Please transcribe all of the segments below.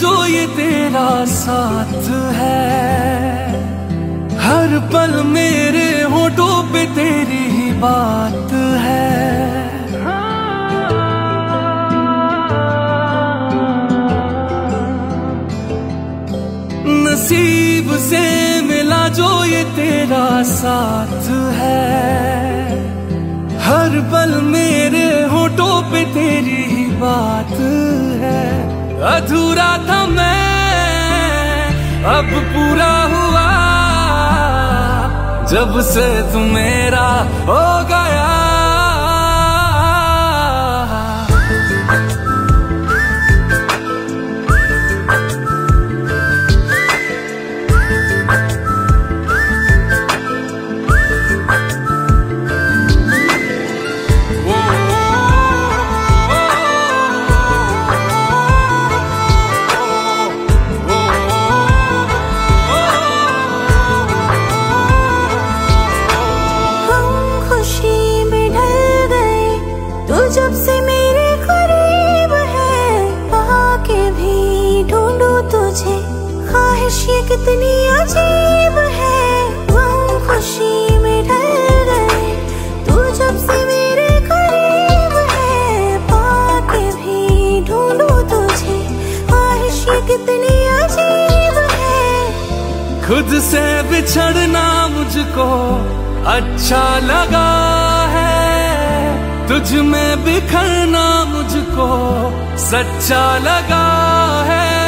जो ये तेरा साथ है। हर पल मेरे होठों पे तेरी ही बात है। नसीब से मिला जो ये तेरा साथ है। हर पल मेरे होठों पे तेरी ही बात अधूरा था मैं अब पूरा हुआ। जब से तू मेरा हो गया तुझे ख्वाहिश ये कितनी अजीब है। हम खुशी में ढल गए, तू जब से मेरे करीब है पाके भी ढूंढू तुझे, ख्वाहिश ये कितनी अजीब है। खुद से बिछड़ना मुझको अच्छा लगा है, तुझ में बिखरना मुझको सच्चा लगा है।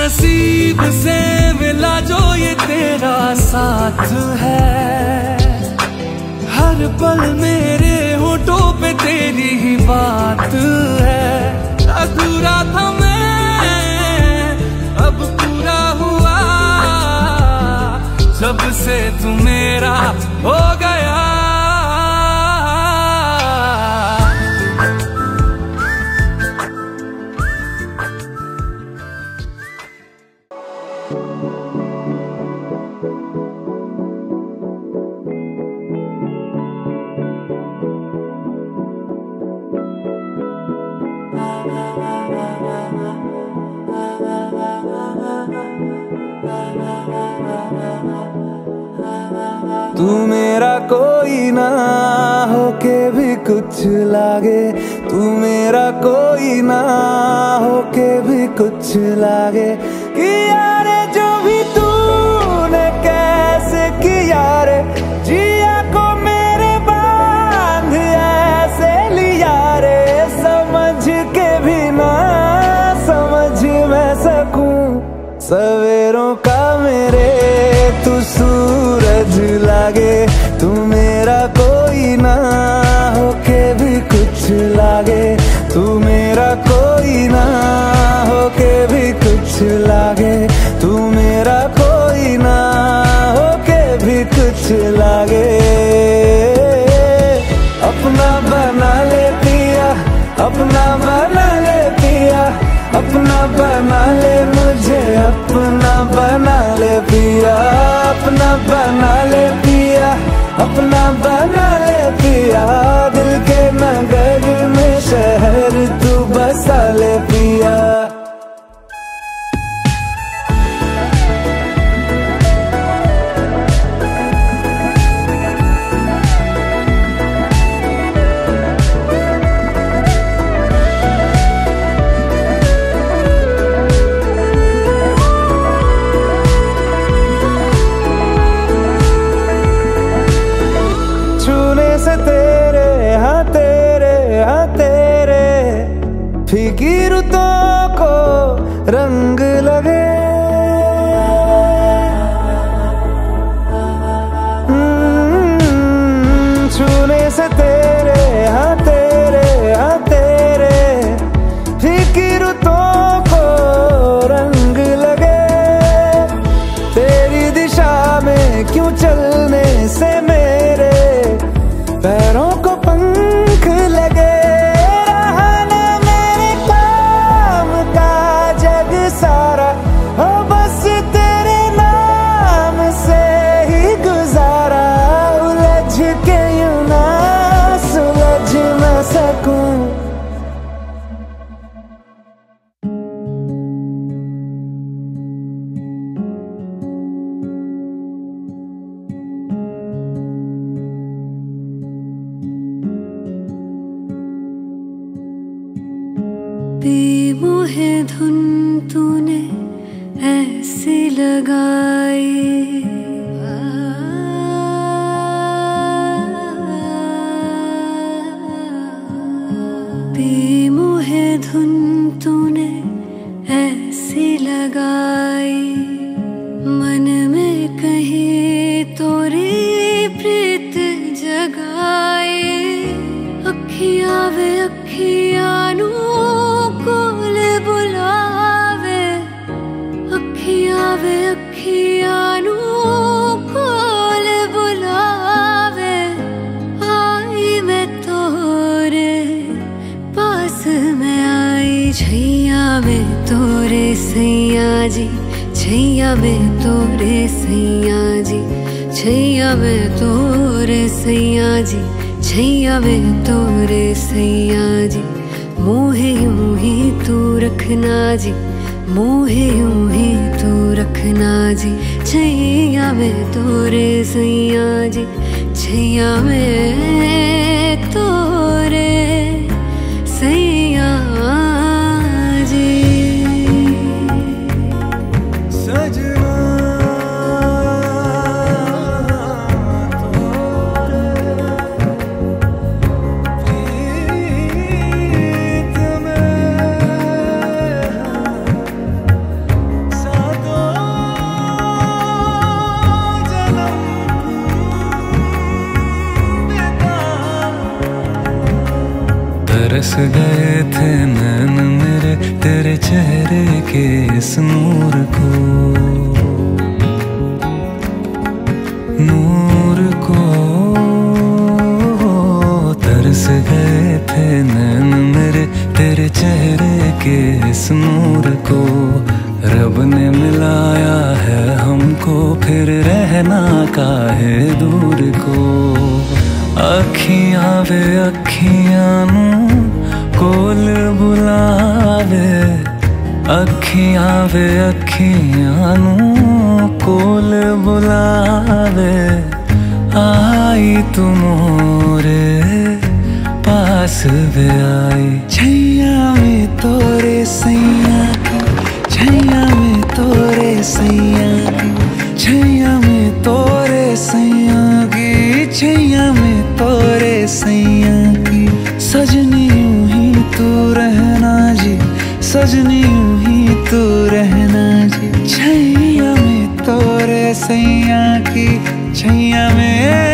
नसीब से मिला जो ये तेरा साथ है। हर पल मेरे होठों पे तेरी ही बात है। अधूरा था मैं, अब पूरा हुआ। जब से तू मेरा हो गया तू मेरा कोई ना होके भी कुछ लागे। तू मेरा कोई ना होके भी कुछ लागे। कि यारे, जो भी तूने कैसे किया रे, जिया को मेरे बाँध ऐसे लिया रे। समझ के भी ना, समझ मैं सकूँ, सवेरों का बना ले मुझे, अपना बना ले पिया, अपना बना ले पिया, अपना बना ले पिया। दिल के नगर में शहर तू बसा ले पिया। तेरे हाँ तेरे हाँ तेरे। फीकी रुतों को रंग लगे। हम्म, छूने से तेरे बेमोहे धुन तूने ऐसी लगाई तूने ऐसी लगाई मन में कहीं तोरी प्रीत अखियाँ वे अखियाँ जी। छैया में तोरे सैया जी। छैया में तोरे सैया जी। छैया में तोरे सैया जी। मोहे यूँ ही तू रखना जी। मोहे यूँ ही तू रखना जी। छैया में तोरे सैया जी। छैया में तोरे तरस गए थे नैन मेरे तेरे चेहरे के इस नूर को। नूर को तरस गए थे नैन मेरे तेरे चेहरे के इस नूर को। रब ने मिलाया है हमको फिर रहना काहे दूर को। अखियाँ वे अखियाँ नू कोल बुलावे अखियाँ वे अखियाँ कोल बुलावे, आई तू मोरे पास वे आई। छैया में तोरे सैया छैया में तोरे सैया छैया में तोरे सैया की, छैया में तोरे सैया की। सजनी तू रहना जी, सजनी ही तू रहना जी। छैया में तोरे सैया की, छैया में